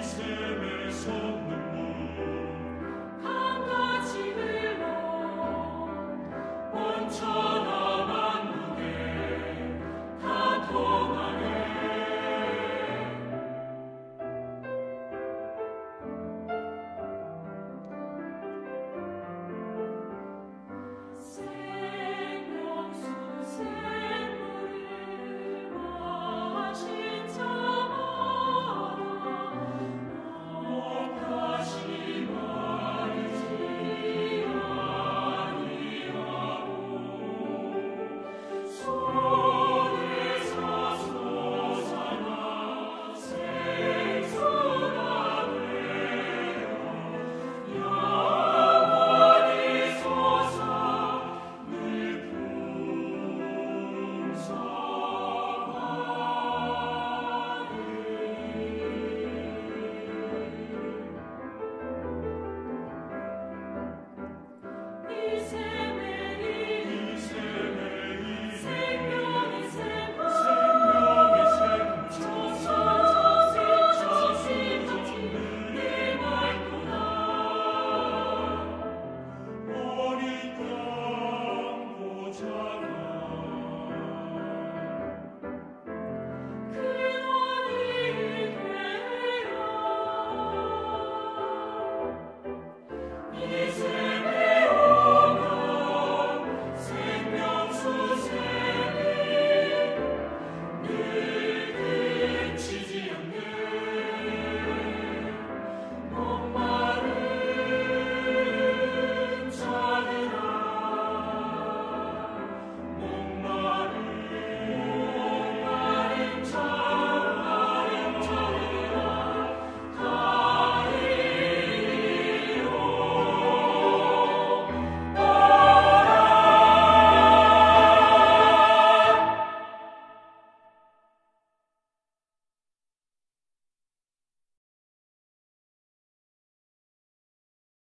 Miserere sopra